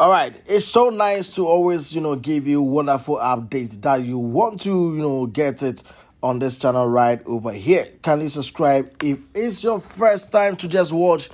All right, it's so nice to always, you know, give you wonderful updates that you want to, you know, get it on this channel right over here. Kindly subscribe if it's your first time to just watch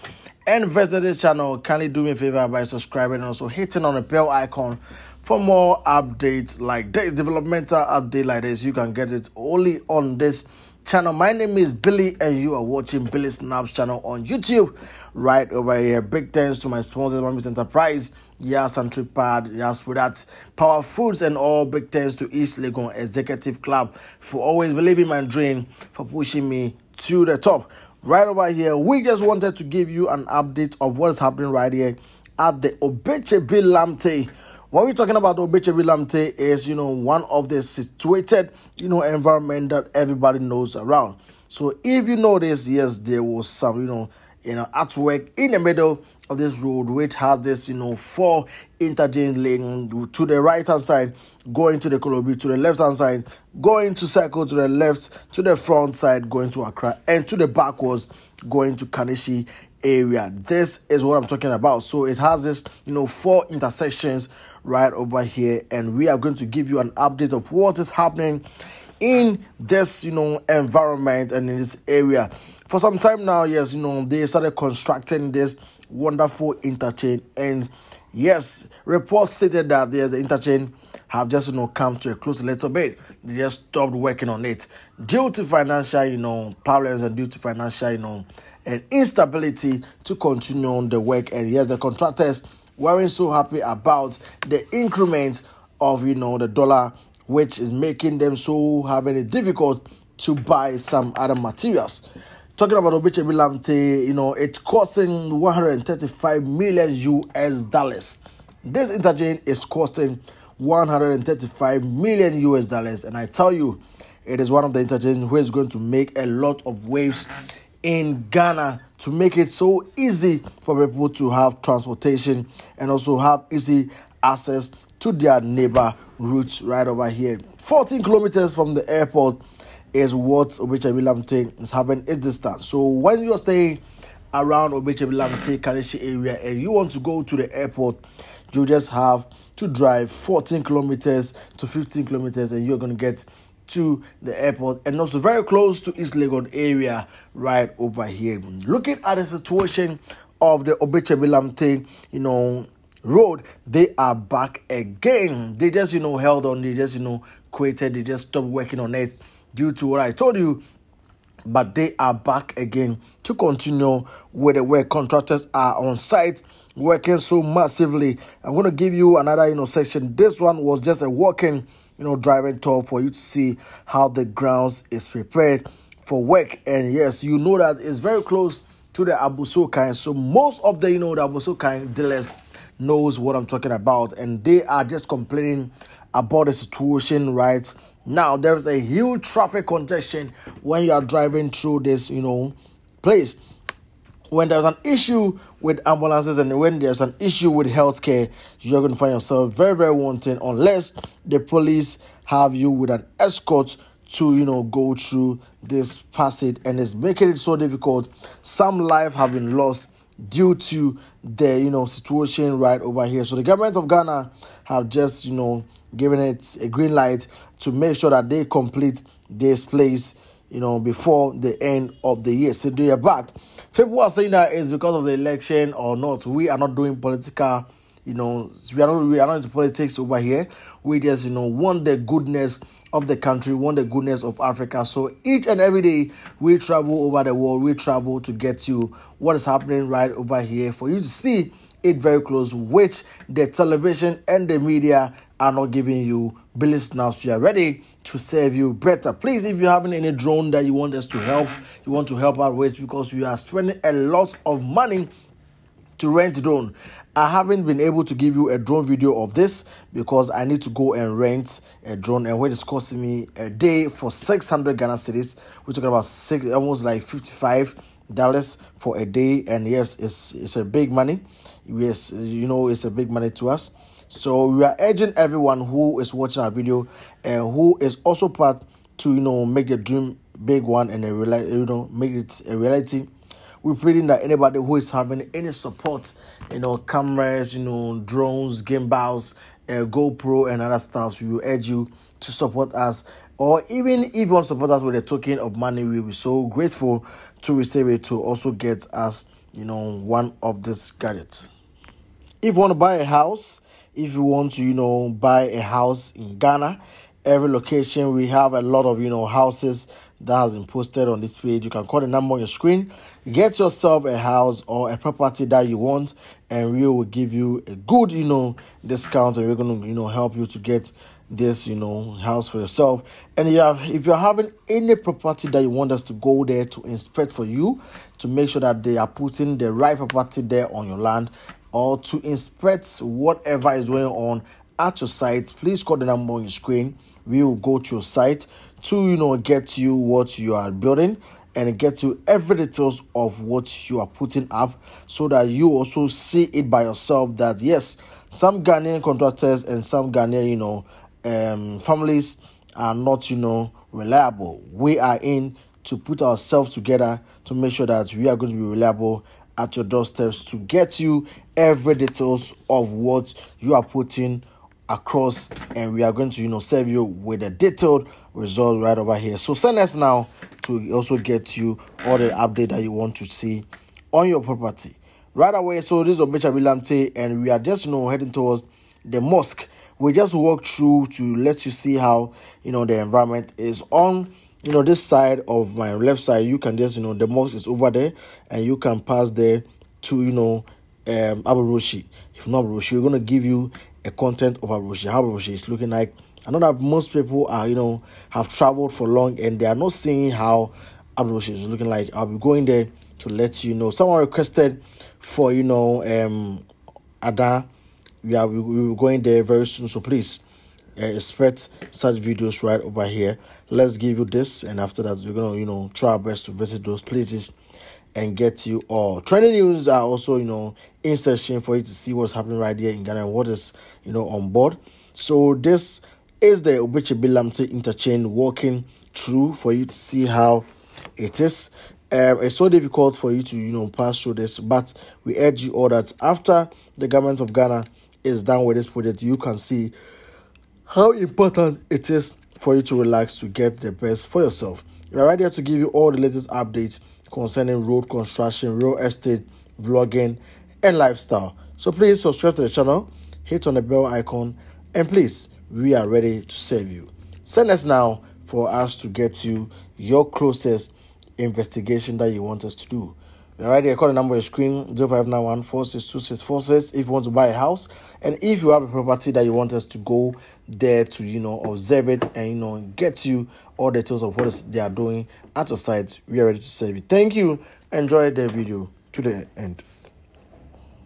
and visit this channel. Kindly do me a favor by subscribing and also hitting on the bell icon for more updates like this, developmental update like this. You can get it only on this channel. My name is Billy, and you are watching Billy Snaps channel on YouTube right over here. Big thanks to my sponsor, Mamis Enterprise, Yas and Tripad, Yas for that, Power Foods, and all big thanks to East Legon Executive Club for always believing my dream, for pushing me to the top. Right over here, we just wanted to give you an update of what is happening right here at the Obetsebi Lamptey when we're talking about Obetsebi Lamptey is, you know, one of the situated, you know, environment that everybody knows around. So if you notice, yes, there was some, you know, you know, artwork in the middle of this road, which has this, you know, four interchange lane to the right hand side, going to the Korle Bu, to the left hand side, going to Circle to the left, to the front side, going to Accra, and to the backwards, going to Kaneshie area. This is what I'm talking about. So it has this, you know, four intersections right over here and we are going to give you an update of what is happening in this you know environment and in this area. For some time now yes you know they started constructing this wonderful interchange and yes reports stated that there's an interchange have just you know come to a close a little bit. They just stopped working on it. Due to financial you know problems and due to financial you know and instability to continue on the work and yes the contractors weren't so happy about the increment of you know the dollar, which is making them so having it difficult to buy some other materials. Talking about Obetsebi Lamptey, you know, it's costing 135 million US dollars. This interchange is costing 135 million US dollars, and I tell you, it is one of the interchanges which is going to make a lot of waves in Ghana to make it so easy for people to have transportation and also have easy access to their neighbor routes right over here. 14 kilometers from the airport is what Obetsebi Lamptey is having its distance. So when you're staying around Obetsebi Lamptey, Kaneshie area and you want to go to the airport, you just have to drive 14 kilometers to 15 kilometers and you're going to get to the airport and also very close to East Legon area right over here. Looking at the situation of the Obetsebi Lamptey, you know, road, they are back again. They just, you know, held on, they just, you know, quitted, they just stopped working on it due to what I told you. But they are back again to continue with the work. Contractors are on site working so massively. I'm going to give you another, you know, section. This one was just a walking you know, driving tour for you to see how the grounds is prepared for work. And yes, you know that it's very close to the Abossey-Okai. So most of the, you know, the Abossey-Okai dealers knows what I'm talking about. And they are just complaining about the situation right now. There's a huge traffic congestion when you are driving through this, you know, place when there's an issue with ambulances and when there's an issue with healthcare, you're going to find yourself very, very wanting unless the police have you with an escort to you know go through this passage. And it's making it so difficult. Some life have been lost due to the you know situation right over here. So the government of ghana have just you know given it a green light to make sure that they complete this place you know, before the end of the year. So they are back. People are saying that it's because of the election or not. We are not doing political, you know, we are not we are not into politics over here. We just, you know, want the goodness of the country, want the goodness of Africa. So each and every day we travel over the world, we travel to get you what is happening right over here for you to see it very close, which the television and the media are not giving you. Billy Snaps, we are ready to serve you better. Please, if you have any drone that you want us to help, you want to help out with because we are spending a lot of money to rent drone. I haven't been able to give you a drone video of this because I need to go and rent a drone and what it's costing me a day for 600 Ghana cedis. We're talking about six, almost like 55 dollars for a day and yes it's it's a big money yes you know it's a big money to us so we are urging everyone who is watching our video and who is also part to you know make the dream big one and a real you know make it a reality. we're pleading that anybody who is having any support, you know, cameras, you know, drones, gimbals, uh, GoPro, and other stuff, we will urge you to support us. Or even if you want to support us with a token of money, we will be so grateful to receive it to also get us, you know, one of these gadgets. If you want to buy a house, if you want to, you know, buy a house in Ghana, every location we have a lot of, you know, houses that has been posted on this page. You can call the number on your screen, get yourself a house or a property that you want, and we will give you a good, you know, discount, and we're gonna, you know, help you to get this, you know, house for yourself. And you have, if you're having any property that you want us to go there to inspect for you, to make sure that they are putting the right property there on your land, or to inspect whatever is going on at your site, please call the number on your screen. We will go to your site to you know get you what you are building and get you every details of what you are putting up so that you also see it by yourself that yes some Ghanaian contractors and some Ghanaian you know um, families are not you know reliable we are in to put ourselves together to make sure that we are going to be reliable at your doorsteps to get you every details of what you are putting across. And we are going to you know serve you with a detailed result right over here. So send us now to also get you all the update that you want to see on your property. Right away so this is Obetsebi Lamptey and we are just you know heading towards the mosque. We just walk through to let you see how you know the environment is on you know this side of my left side you can just you know the mosque is over there and you can pass there to you know um Abu Roshi if not Abu Roshi we're going to give you a content of Abu Roshi Abu Roshi is looking like I know that most people are you know have traveled for long and they are not seeing how Abu Roshi is looking like. I'll be going there to let you know. Someone requested for you know um Ada. We are we, we going there very soon so please expect such videos right over here. Let's give you this and after that we're gonna you know try our best to visit those places and get you all. Trending news are also you know in session for you to see what's happening right here in ghana and what is you know on board. So this is the Obetsebi Lamptey interchange walking through for you to see how it is. Um, it's so difficult for you to you know pass through this but we urge you all that after the government of ghana is done with this project you can see how important it is for you to relax to get the best for yourself. We're right here to give you all the latest updates concerning road construction, real estate, vlogging, and lifestyle. So please subscribe to the channel, hit on the bell icon, and please, we are ready to serve you. Send us now for us to get you your closest investigation that you want us to do. Right here, call the number on your screen 0591 if you want to buy a house. And if you have a property that you want us to go there to you know observe it and you know get you all the details of what they are doing at your site we are ready to serve you. Thank you. Enjoy the video to the end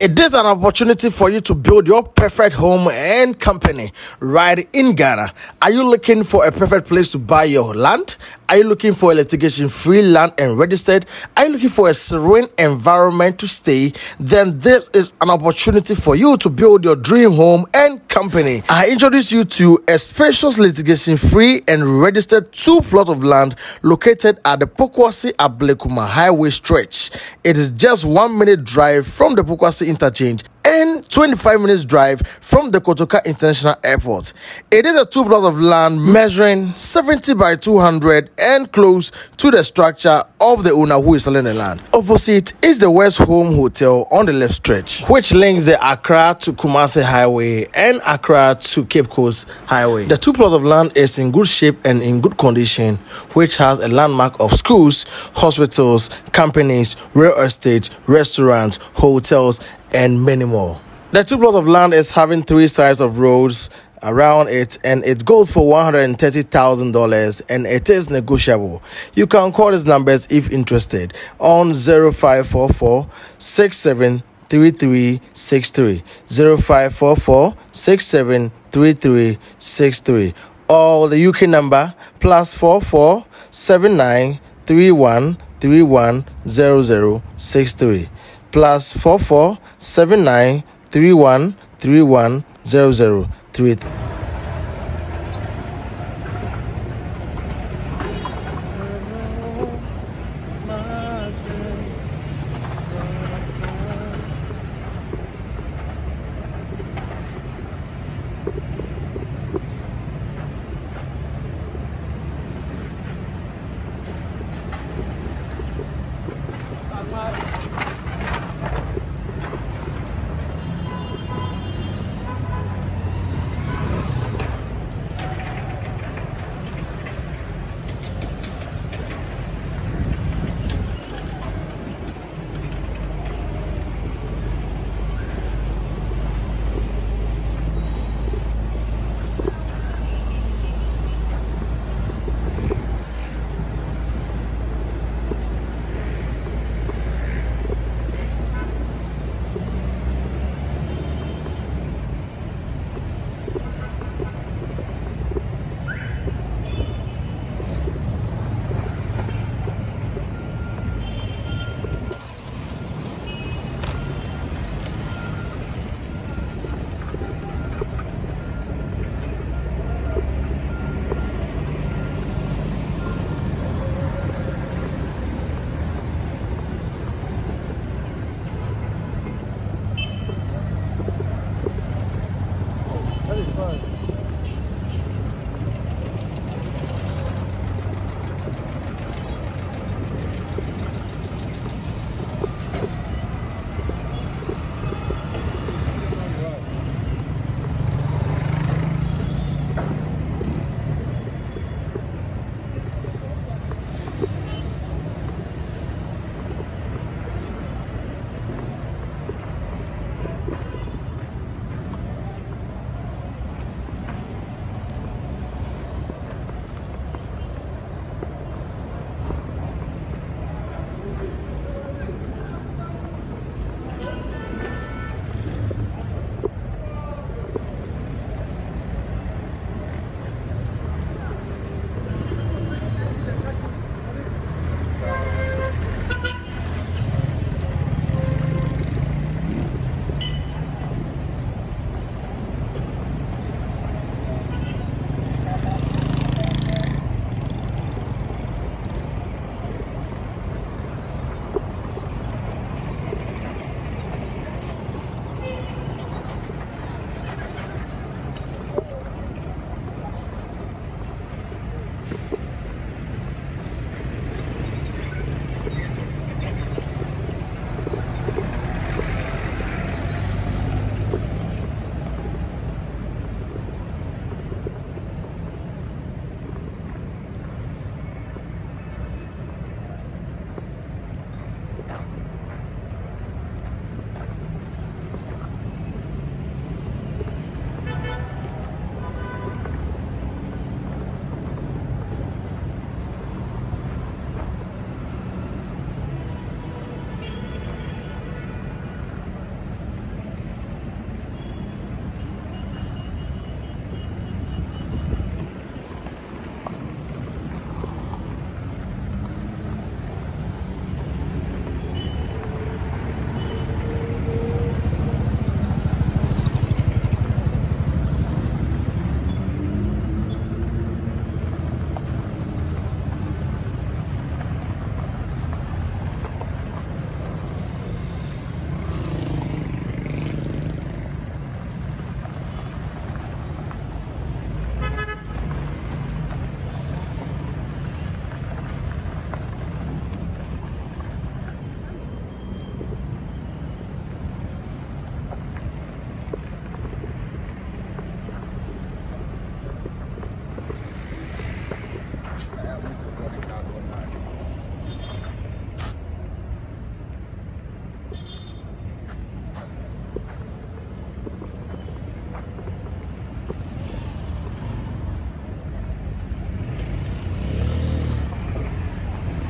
it is an opportunity for you to build your perfect home and company right in Ghana. Are you looking for a perfect place to buy your land? Are you looking for a litigation free land and registered? Are you looking for a serene environment to stay? Then this is an opportunity for you to build your dream home and company. I introduce you to a spacious litigation free and registered two plot of land located at the Pokuase Ablekuma Highway stretch. It is just one minute drive from the Pokuase interchange and 25 minutes drive from the Kotoka International Airport. It is a two plot of land measuring 70 by 200 and close to the structure of the owner who is selling the land. Opposite is the West Home Hotel on the left stretch, which links the Accra to Kumasi Highway and Accra to Cape Coast Highway. The two plots of land is in good shape and in good condition, which has a landmark of schools, hospitals, companies, real estate, restaurants, hotels, and many more. The two plots of land is having three sides of roads around it and it goes for $130,000 and it is negotiable. You can call these numbers if interested on 0544 673363 0544 673363 or the UK number plus 44 79 31 31 0063 plus 4479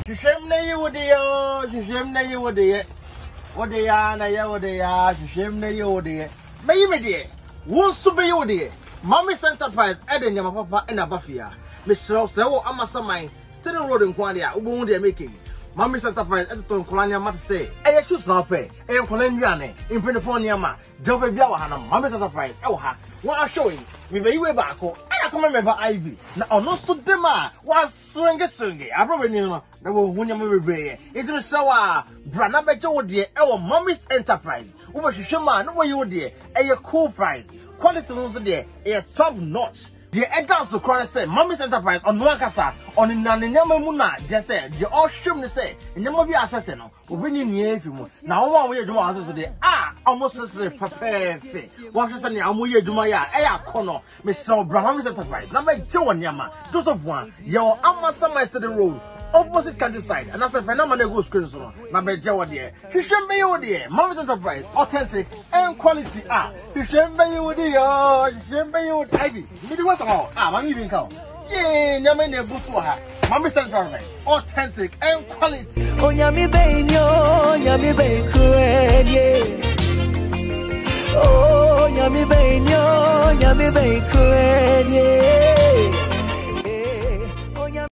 hwehwɛm na yi wo o hwehwɛm na yi wo deɛ wo deɛ na yɛ wo deɛ hwehwɛm na yi wo deɛ bɛyi me deɛ wo nso bɛyi wo deɛ mamis enterprise ɛde nneɛma papa ɛna aba fie a wo sɛ wɔ amasaman steering road nko adeɛ a wobɛhu deɛ meke yi mamis enterprise ɛtotɔ nkɔla nneɛma te sɛ ɛyɛ shoes na wopɛ ɛyɛ nkɔla nnuane mpanyinfoɔ nneɛma gya wopɛ bia wɔ ha no mamis enterprise ɛwɔ ha wɔn ahwɛ wɔ yi mebɛyi wei baako ɛna kɔmɛ mɛba ivy. Na ɔno nso dem a wasorengesenge aborɔbɛni no na wɔhu nneɛma bebree. Yɛ nti mesrɛ wo a bra na bɛgye wo deɛ ɛwɔ mamis enterprise. Wobɛhwehwɛ mu a na wɔyi wo deɛ ɛyɛ cool price. Quality no nso deɛ ɛyɛ top notch deɛ ɛda so koraa ne sɛ mamis enterprise ɔno ankasa ɔne na ne nneɛma mu na deɛ sɛ deɛ ɔhwɛ mu ne sɛ nneɛma bi asɛsɛ no obi ne nia afi mu na wɔn a wɔyɛ adwuma wɔn asɛsɛ deɛ a wɔn sesere pɛpɛɛfɛ wɔhwɛ sɛ nea wɔyɛ adwuma yɛ a ɛyɛ akɔnɔ mesrɛ wo bra mamis enterprise na mɛgye wɔ nneɛma joseph one. Yɛwɔ amasama ɛsɛde road opposite candle side and that's a phenomenal go screen so na be je wode hwehwe me ye wode Mavis Enterprise authentic and quality. Ah hwehwe me ye wode yo hwehwe me ye wode ivy me di what? All ah mami bin ka ye nyame na ebusu ha Mavis Enterprise authentic and quality. Onyame be nyo nyame be kredie Oh, nyami be nyo, nyami be kredie